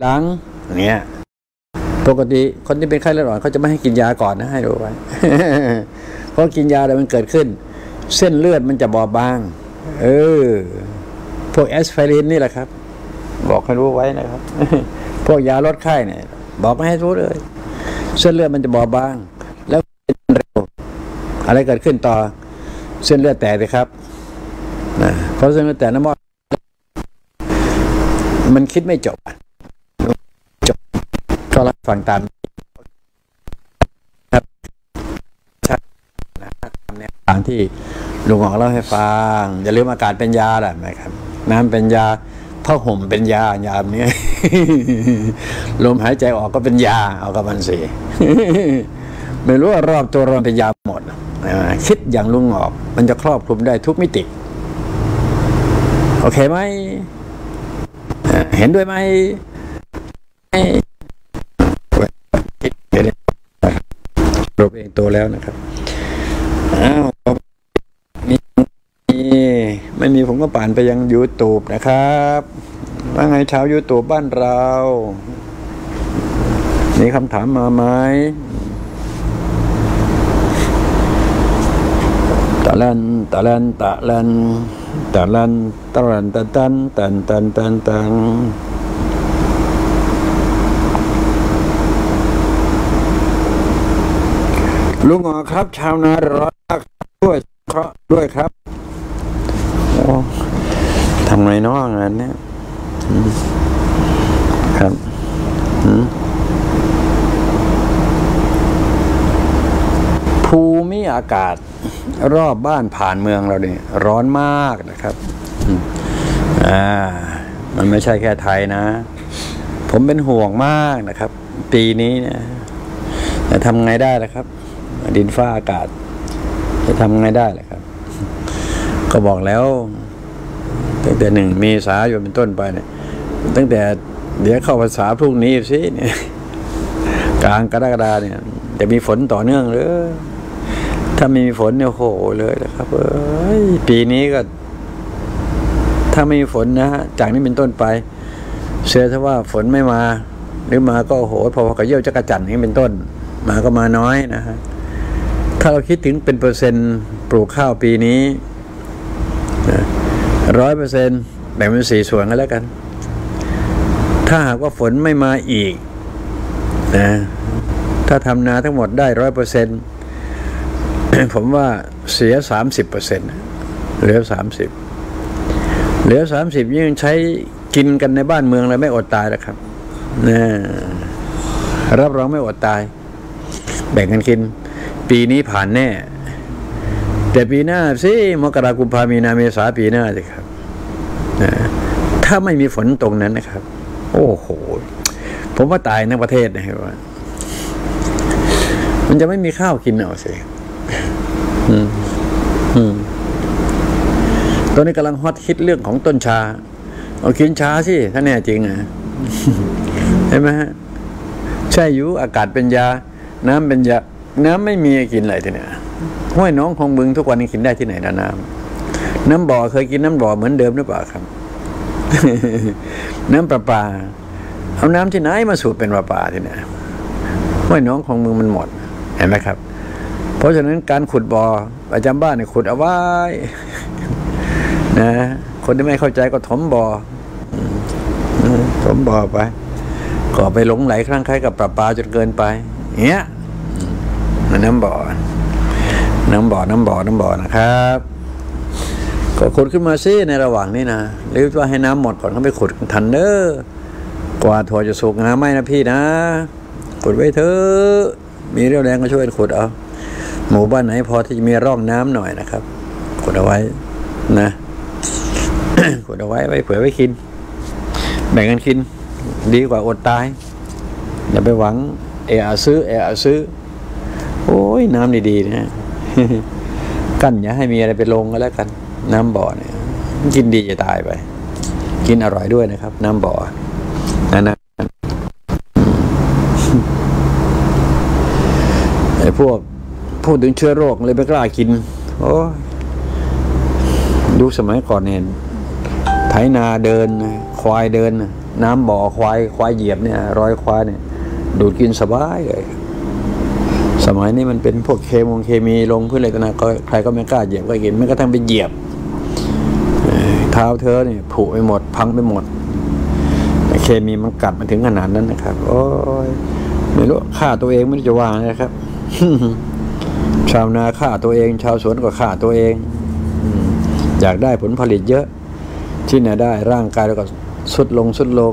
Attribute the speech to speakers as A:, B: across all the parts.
A: หลังเนี่ยปกติคนที่เป็นไข้เลือดออนเขาจะไม่ให้กินยาก่อนนะให้รู้ไว้เพราะกินยาแล้วมันเกิดขึ้น เส้นเลือดมันจะบอบบาง เออ พวกแอสไพรินนี่แหละครับ บอกให้รู้ไว้นะครับ พวกยาลดไข้เนี่ยบอกไม่ให้รู้เลย เส้นเลือดมันจะบอบบาง แล้วเป็นเร็วอะไรเกิดขึ้นต่อ เส้นเลือดแตกเลยครับนะเพราะเส้นเลือดแตกน้ำมันมันคิดไม่จบอะจบ ก็รับฟังตามครับชัดนะครับตามแนวทางที่ลุงหมอเล่าให้ฟัง อย่าลืมอากาศเป็นยาแหละไหมครับ น้ำเป็นยาผ้าห่มเป็นยายามนี้ลมหายใจออกก็เป็นยาเอากับมันสิไม่รู้ว่ารอบตัวเราเป็นยาหมดคิดอย่างลุงออก มันจะครอบคลุมได้ทุกมิติ โอเคไหม เห็นด้วยไหมคิดเห็น เรูปเองโตแล้วนะครับอ้าวมีไม่มีผมก็ป่านไปยัง YouTube นะครับว่าไงชาว YouTube บ้านเรา มีคำถามมาไหมตะลันตะลันตะลันตะลันตะลันตะตันตันตันตันตัน ลุงหมอครับ ชาวนาร้อนมากด้วยเคราะห์ด้วยครับอทำไงน้องานเนี้ยครับภูมิอากาศ รอบบ้านผ่านเมืองเราเนี่ย ร้อนมากนะครับอ่ามันไม่ใช่แค่ไทยนะ ผมเป็นห่วงมากนะครับ ปีนี้เนี่ยจะทำไงได้ล่ะครับ ดินฟ้าอากาศ จะทำไงได้ล่ะครับ ก็บอกแล้ว ตั้งแต่หนึ่งเมษายนเป็นต้นไปเนี่ย ตั้งแต่เดี๋ยวเข้าภาษาพรุ่งนี้สิเนี่ยกลางกรกฎาเนี่ย จะมีฝนต่อเนื่องหรือ ถ้าไม่มีฝนเนี่ยโหเลยนะครับ เอ้ยปีนี้ก็ ถ้าไม่มีฝนนะฮะจากนี้เป็นต้นไปเชื่อถ้าว่าฝนไม่มา หรือมาก็โอ้โหพอกับเยี่ยวจักรจันทร์นี้เป็นต้น มาก็มาน้อยนะฮะ ถ้าเราคิดถึงเป็นเปอร์เซ็นต์ปลูกข้าวปีนี้ร้อยเปอร์เซ็นต์แบ่งเป็นสี่ส่วนก็แล้วกัน ถ้าหากว่าฝนไม่มาอีกนะถ้าทำนาทั้งหมดได้ร้อยเปอร์เซ็นต์ผมว่าเสียสามสิบเปอร์เซ็นต์เหลือสามสิบเหลือสามสิบยังใช้กินกันในบ้านเมืองเลยไม่อดตายแล้วครับนะรับรองไม่อดตาย แบ่งกันกิน ปีนี้ผ่านแน่ แต่ปีหน้าสิมกรากุมภามีนาเมษาปีหน้าสิครับถ้าไม่มีฝนตรงนั้นนะครับ โอ้โห ผมว่าตายทั้งประเทศนะครับมันจะไม่มีข้าวกินเอาสิอืมอืมตอนนี้กำลังฮอตฮิตเรื่องของต้นชา เอากินชาสิ ถ้าแน่จริงอะเห็นไหมฮะใช่อยู่อากาศเป็นยา น้ำเป็นยา น้ำไม่มีกินอะไรทีเนี่ยห้วยน้องของบึงทุกวันนี้กินได้ที่ไหนนะน้ำน้ำบ่อเคยกินน้ำบ่อเหมือนเดิมหรือเปล่าครับ น้ำประปา เอาน้ำที่ไหนมาสูบเป็นประปาที่เนี่ยห้วยน้องของมึงมันหมด เห็นไหมครับ เพราะฉะนั้นการขุดบ่อประจำบ้านเนี่ยขุดเอาไว้นะคนที่ไม่เข้าใจก็ถมบ่ออืมถมบ่อไป ก็ไปหลงไหลคลั่งไคล้กับประปาจนเกินไปเงี้ย น้ำบ่อ น้ำบ่อ น้ำบ่อ น้ำบ่อนะครับ ก็ขุดขึ้นมาซิในระหว่างนี้นะหรือว่าให้น้ำหมดก่อนเขาไปขุดทันเนอร์กว่าถั่วจะสุกนะไม่นะพี่นะ ขุดไว้เถอะมีเรี่ยวแรงก็ช่วยขุดเอาหมู่บ้านไหนพอที่จะมีร่องน้ำหน่อยนะครับขุดเอาไว้นะขุดเอาไว้ไว้เผื่อไว้กิน แบ่งกันกิน ดีกว่าอดตายอย่าไปหวังเออาซื้อเออาซื้อ ยน้ำดีๆนะกั้นอย่าให้มีอะไรไปลงก็แล้วกัน น้ำบ่อเนี่ยกินดีจะตายไป กินอร่อยด้วยนะครับ น้ำบ่อนะนะไอ้พวกพูดถึงเชื้อโรคเลยไม่กล้ากิน โอ้ยดูสมัยก่อนเนี่ยไถนาเดิน ควายเดิน น้ำบ่อควายควายเหยียบเนี่ยรอยควายเนี่ย ดูดกินสบายเลย มัยนี้มันเป็นพวกเคมงเคมีลงพืชอะไรต่างๆก็ใครก็ไม่กล้าเหยียบก็กินไม่กระทั่งไปเหยียบเท้าเธอเนี่ยผุไปหมด พังไปหมด เคมีมันกัดมาถึงขนาดนั้นนะครับ โอ้ยไม่รู้ฆ่าตัวเองไม่รู้จะว่านะครับชาวนาฆ่าตัวเอง ชาวสวนก็ฆ่าตัวเองอยากได้ผลผลิตเยอะ ที่ไหนได้ร่างกายเราก็สุดลงสุดลง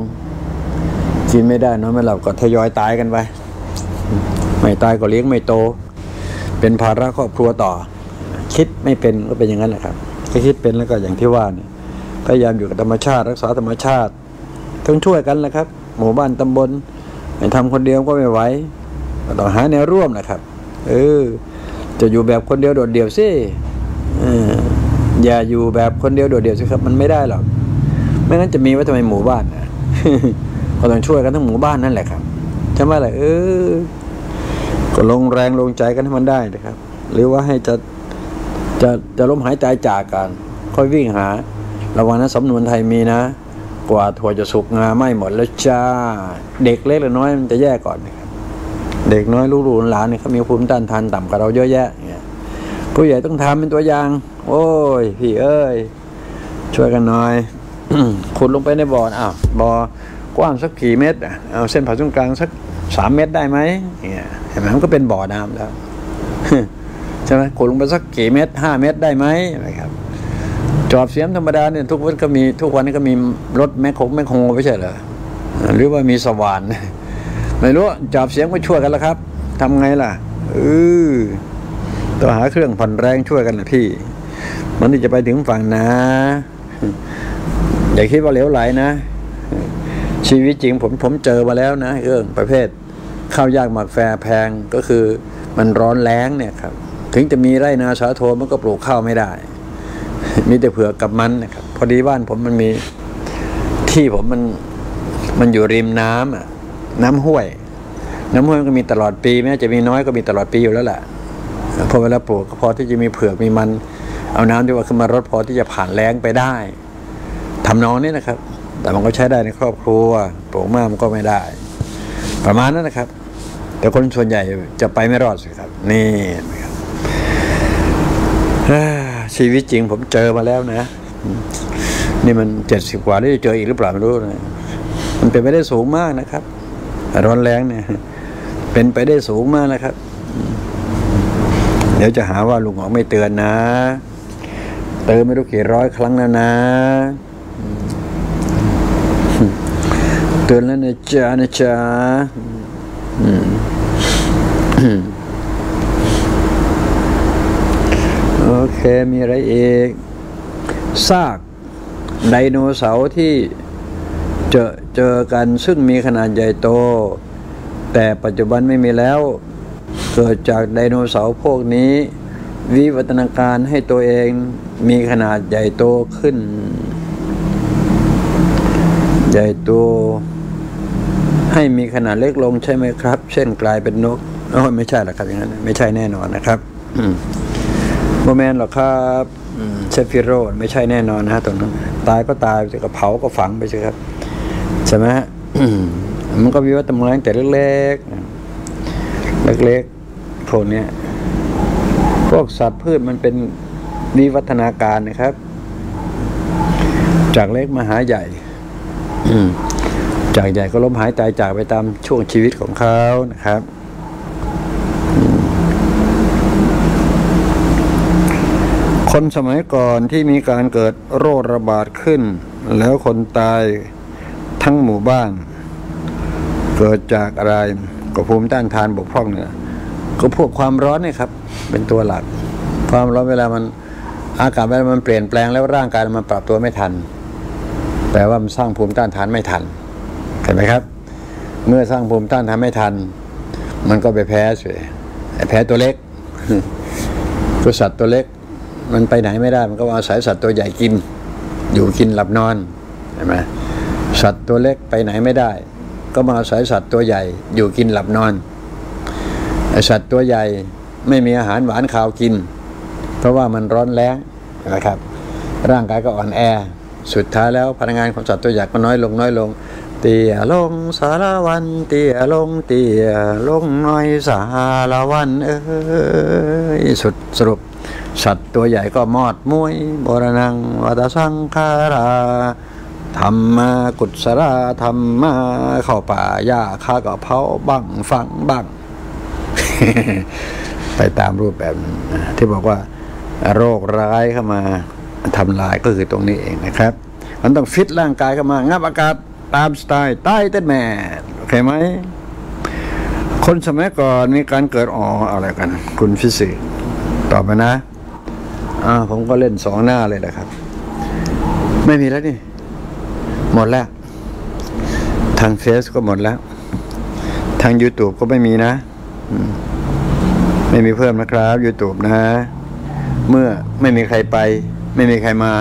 A: กินไม่ได้นอนไม่หลับก็ทยอยตายกันไป ไม่ตายก็เลี้ยงไม่โต เป็นภาระครอบครัวต่อ คิดไม่เป็นก็เป็นอย่างนั้นแหละครับถ้าคิดเป็นแล้วก็อย่างที่ว่าเนี่ยพยายามอยู่กับธรรมชาติ รักษาธรรมชาติต้องช่วยกันแหละครับ หมู่บ้านตำบลไม่ทำคนเดียวก็ไม่ไหวต้องหาแนวร่วมนะครับ เออ จะอยู่แบบคนเดียวโดดเดี่ยวสิอย่าอยู่แบบคนเดียวโดดเดี่ยวสิครับ มันไม่ได้หรอกไม่งั้นจะมีไว้ทำไมหมู่บ้านนะก็ต้องช่วยกันทั้งหมู่บ้านนั่นแหละครับใช่ไหมล่ะเออ ก็ลงแรงลงใจกันให้มันได้นะครับ หรือว่าให้จะจะจะล้มหายใจจากกันค่อยวิ่งหา ระวังนะสำนวนไทยมีนะ กว่าถั่วจะสุกงาไม่หมดแล้วจ้า เด็กเล็กหรือน้อยมันจะแย่ก่อนนะครับเด็กน้อยลูกหลานเนี่ยเขามีภูมิต้านทานต่ำกว่าเราเยอะแยะเนี่ยผู้ใหญ่ต้องทำเป็นตัวอย่าง โอ้ย พี่เอ้ย ช่วยกันหน่อยขุดลงไปในบ่ออ้าวบ่อกว้างสักกี่เมตรเอาเส้นผ่าศูนย์กลางสัก สามเมตรได้ไหมเนี่ยเห็นไหมมันก็เป็นบ่อน้ำแล้วใช่ไหมขุดลงไปสักกี่เมตรห้าเมตรได้ไหมนะครับ จอบเสียมธรรมดาเนี่ยทุกวันก็มีทุกวันนี้ก็มีรถแมคโครแมคโครไม่ใช่เหรอหรือว่ามีสว่านไม่รู้จอบเสียงก็ช่วยกันแล้วครับทำไงล่ะเออต้องหาเครื่องผ่อนแรงช่วยกันนะพี่ มันจะไปถึงฝั่งนะ อย่าคิดว่าเหลวไหลนะ ชีวิตจริงผมผมเจอมาแล้วนะเรื่องประเภทข้าวยากหมากแฟแพงก็คือมันร้อนแรงเนี่ยครับ ถึงจะมีไร่นาสาโทมันก็ปลูกข้าวไม่ได้ มีแต่เผือกกับมันนะครับ พอดีบ้านผมมันมีที่ผมมันมันอยู่ริมน้ำอะน้ำห้วย น้ำห้วยมันก็มีตลอดปีแม้จะมีน้อยก็มีตลอดปีอยู่แล้วแหละพอเวลาปลูกก็พอที่จะมีเผือกมีมัน เอาน้ำที่ว่าขึ้นมารดพอที่จะผ่านแรงไปได้ทำนองนี้นะครับ แต่มันก็ใช้ได้ในครอบครัวปลูกมากมันก็ไม่ได้ ประมาณนั้นนะครับ แต่คนส่วนใหญ่จะไปไม่รอดสิครับ นี่นะครับชีวิตจริงผมเจอมาแล้วนะ นี่มันเจ็ดสิบกว่าได้เจออีกหรือเปล่าไม่รู้นะมันเป็นไปได้สูงมากนะครับ ร้อนแรงเนี่ย เป็นไปได้สูงมากนะครับ เดี๋ยวจะหาว่าลุงหอกไม่เตือนนะ เติมไม่รู้กี่ร้อยครั้งแล้วนะ เตือนแล้วนะจ๊ะนะจ๊ะโอเคมีอะไรอีกซากไดโนเสาร์ที่เจอเจอกันซึ่งมีขนาดใหญ่โต แต่ปัจจุบันไม่มีแล้ว เกิดจากไดโนเสาร์พวกนี้ วิวัฒนาการให้ตัวเองมีขนาดใหญ่โตขึ้น ใหญ่โต ให้มีขนาดเล็กลงใช่ไหมครับ เช่นกลายเป็นนกโอ้ไม่ใช่หรอกครับอย่างนั้น ไม่ใช่แน่นอนนะครับโมเมนต์หรอกครับเชฟฟิโรไม่ใช่แน่นอนนะตรงนั้นตายก็ตายจะกระเผาก็ฝังไปใช่ครับใช่ไหมมันก็มีวัตถุมงแต่เล็กๆเล็กๆพวกนี้พวกสัตว์พืชมันเป็นวิวัฒนาการนะครับ จากเล็กมาหาใหญ่ จากใหญ่ก็ล้มหายตายจากไปตามช่วงชีวิตของเขานะครับ คนสมัยก่อนที่มีการเกิดโรคระบาดขึ้น แล้วคนตายทั้งหมู่บ้าน เกิดจากอะไรก็ภูมิต้านทานบกพร่องเนี่ยก็พวกความร้อนนี่ครับ เป็นตัวหลัก ความร้อนเวลามันอากาศเวลามันเปลี่ยนแปลงแล้วร่างกายมันปรับตัวไม่ทันแปลว่ามันสร้างภูมิต้านทานไม่ทัน เห็นไหมครับ เมื่อสร้างภูมิต้านทานไม่ทัน มันก็ไปแพ้เสียแพ้ตัวเล็กตัวสัตว์ตัวเล็ก มันไปไหนไม่ได้ มันก็อาศัยสัตว์ตัวใหญ่กิน อยู่กินหลับนอนเห็นไหมสัตว์ตัวเล็กไปไหนไม่ได้ ก็มาอาศัยสัตว์ตัวใหญ่ อยู่กินหลับนอนสัตว์ตัวใหญ่ไม่มีอาหารหวานข้าวกิน เพราะว่ามันร้อนแรงนะครับ ร่างกายก็อ่อนแอ สุดท้ายแล้วพลังงานของสัตว์ตัวใหญ่ก็น้อยลงน้อยลง เตียลงสารวันเตียลงเตียลงน้อยสารวันเอ้ยสุดสรุป สัตว์ตัวใหญ่ก็มอดมวยบรนังวัตสังคาราธรรมากุศลาธรรมาเข้าป่าหญ้าข้าก็เผาบังฝังบังไปตามรูปแบบที่บอกว่าโรคร้ายเข้ามาทำลายก็คือตรงนี้เองนะครับ มันต้องฟิตร่างกายเข้ามางับอากาศ ตามสไตล์ใต้เต้นแม่โอเคไหม คนสมัยก่อนมีการเกิดอ๋ออะไรกัน คุณฟิสิกตอบมานะ อ่า ผมก็เล่นสองหน้าเลยแหละครับ ไม่มีแล้วนี่ หมดแล้ว ทางเฟซก็หมดแล้ว ทาง YouTube ก็ไม่มีนะ ไม่มีเพิ่มนะครับ YouTube นะ เมื่อไม่มีใครไป ไม่มีใครมา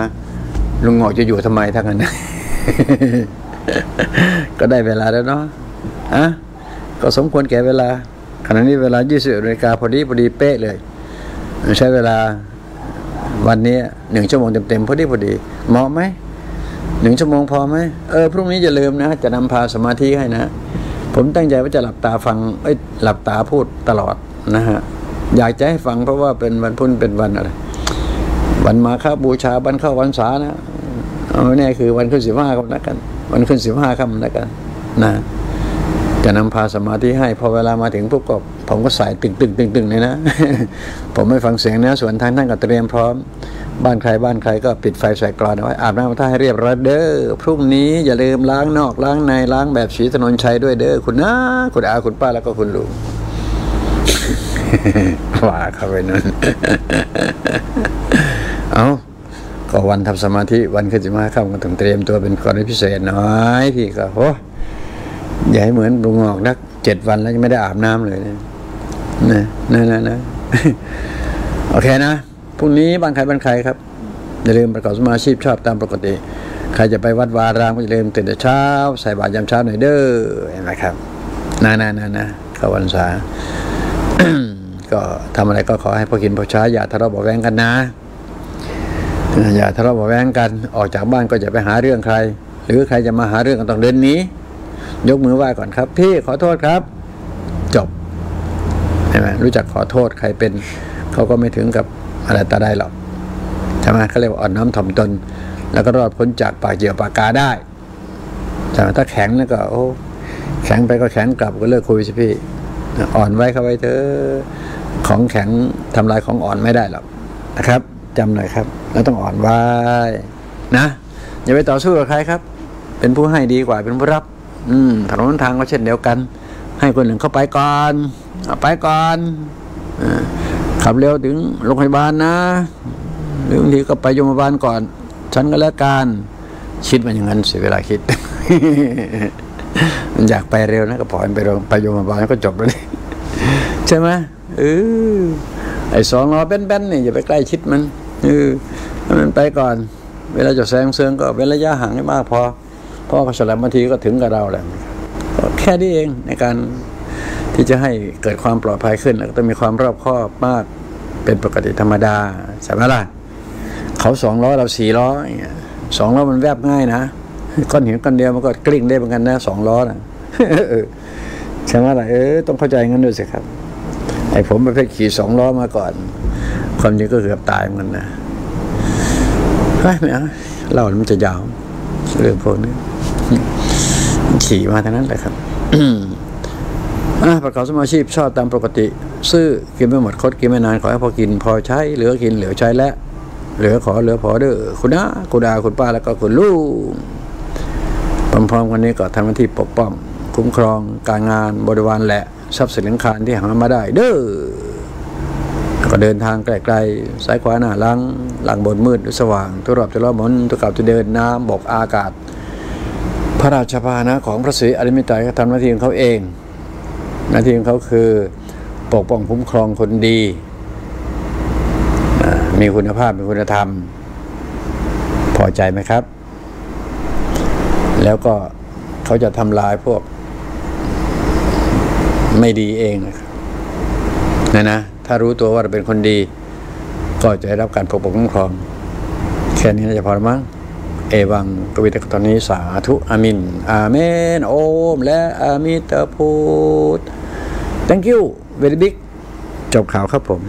A: ลุงหงอกจะอยู่ทำไมทั้งนั้น ก็ได้เวลาแล้วเนาะอะก็สมควรแก่เวลา ขณะนี้เวลา 20นาฬิกาพอดีพอดีเป๊ะเลย ใช้เวลาวันนี้หนึ่งชั่วโมงเต็มๆพอดีพอดีเหมาะไหมหนึ่งชั่วโมงพอไหมเออพรุ่งนี้อย่าลืมนะ จะนำพาสมาธิให้นะ ผมตั้งใจว่าจะหลับตาฟังเอ้ยหลับตาพูดตลอดนะฮะอยากจะให้ฟังเพราะว่าเป็นวันพุ่นเป็นวันอะไรวันมาฆบูชาวันเข้าวันษานะเอาแน่คือวันขึ้นสิบห้าคำนะกัน วันขึ้นสิบห้าคำนะกันนะจะนำพาสมาธิให้พอเวลามาถึงปุ๊บก็ผมก็ใส่ตึงตึงตึงตึงเลยนะ ผมไม่ฟังเสียงนะ ส่วนทางท่านก็เตรียมพร้อม บ้านใครบ้านใครก็ปิดไฟใส่กรอนไว้อาบน้ำท่าให้เรียบร้อยเด้อพรุ่งนี้อย่าลืมล้างนอกล้างในล้างแบบสีถนนชัยด้วยเด้อคุณนะคุณอาคุณป้าแล้วก็คุณลุงว่าเข้าไปนั่นเอา ก็วันทำสมาธิวันขึ้นสิมาเข้าก็ต้องเตรียมตัวเป็นกรณีพิเศษหน้อยพี่ก็โอ้อย่าให้เหมือนลุงงอกนักเจ็ดวันแล้วยังไม่ได้อาบน้ำเลยนะนะนะนะนะโอเคนะพรุ่งนี้บ้านใครบ้านใครครับอย่าลืมประกอบสมาชีพชอบตามปกติ ใครจะไปวัดวารามก็อย่าลืมตื่นแต่เช้า ใส่บาตรยามเช้าหน่อยเด้อเห็นไหมครับนะนะนะนะเข้าวันษาก็ทำอะไรก็ขอให้พอกินพอช้าอย่าทะเลาะเบาแว้งกันนะ อย่าทะเลาะเบาะแว้งกันออกจากบ้านก็จะไปหาเรื่องใคร หรือใครจะมาหาเรื่องก็ต้องเดินหนี้ยกมือไหว้ก่อนครับ พี่ขอโทษครับ จบใช่ไหมรู้จักขอโทษใครเป็นเขาก็ไม่ถึงกับอะไรตาได้หรอกใช่ไหมเขาเรียกว่าอ่อนน้อมถ่อมตน แล้วก็รอดพ้นจากปากเหยี่ยวปากกาได้ใช่ไหมถ้าแข็งแล้วก็โอ้แข็งไปก็แข็งกลับก็เลิกคุยสิพี่อ่อนไว้เข้าไว้เถอะของแข็งทำลายของอ่อนไม่ได้หรอกนะครับ จำหน่อยครับแล้วต้องอ่อนไว้นะ อย่าไปต่อสู้กับใครครับ เป็นผู้ให้ดีกว่าเป็นผู้รับ อืมถนนทางก็เช่นเดียวกัน ให้คนหนึ่งเข้าไปก่อนเอาไปก่อนอขับเร็วถึงโรงพยาบาลนะหรือบางทีก็ไปโรงพยาบาลก่อน ฉันก็แล้วกันคิดมันอย่างนั้นเสียเวลาคิด มันอยากไปเร็วนะก็ปล่อยไปโรงไปโรงพยาบาลก็จบแล้วนี่ใช่ไหมเออไอ้สองล้อแป้นๆเนี่ยอย่าไปใกล้ชิดมัน เออให้มันไปก่อน เวลาจะแซงเซิงก็เว้นระยะห่างให้มากพอพราะว่าฉลับบางทีก็ถึงกับเราแหละก็แค่นี้เองในการที่จะให้เกิดความปลอดภัยขึ้นแล้วต้องมีความรอบคอบมากเป็นปกติธรรมดาใช่ไหมล่ะเขาสองล้อเราสี่ล้ออย่างเงี้ยสองล้อมันแวบง่ายนะก้อนหินก้อนเดียวมันก็กลิ้งได้เหมือนกันนะสองล้อนะใช่ไหมล่ะเออต้องเข้าใจงั้นด้วยสิครับไอ้ผมประเภทขี่สองล้อมาก่อน ความจริงก็เกือบตายเหมือนกันนะเฮ้ยไม่เอาเล่ามันจะยาวเรื่องพวกนี้ขี่มาทั้งนั้นแหละครับอะประกอบสมาชีพชอบตามปกติ ซื้อกินไม่หมดคดกินไม่นานขอให้พอกิน พอใช้เหลือกินเหลือใช้และเหลือขอเหลือพอเด้อคุณน้าคุณอาคุณป้าแล้วก็คุณลูกพร้อมๆกันนี้ก็ทำหน้าที่ปกป้อง คุ้มครองการงานบริวารและ ทรัพย์สินเลี้ยงคาที่หามาได้ เด้อ ก็เดินทางไกลๆซ้ายขวาหน้าลังหลังบนมืดหรือสว่าง ทุรอบจะรอบมนทุกกับจะเดินน้ำบกอากาศ พระราชพานะของพระศรีอริมตไตรก็ทำหน้าที่ของเขาเอง หน้าที่ของเขาคือปกป้องคุ้มครองคนดี มีคุณภาพมีคุณธรรม พอใจไหมครับ แล้วก็เขาจะทำลายพวกไม่ดีเองนะนะ ถ้ารู้ตัวว่าเราเป็นคนดี ก็จะได้รับการปกป้องคุ้มครอง แค่นี้น่าจะพอมั้งเอวังกวิตตอนนี้สาธุอามิน อาเมน โอม และอามิตาพุท thank you very big จบข่าวครับผม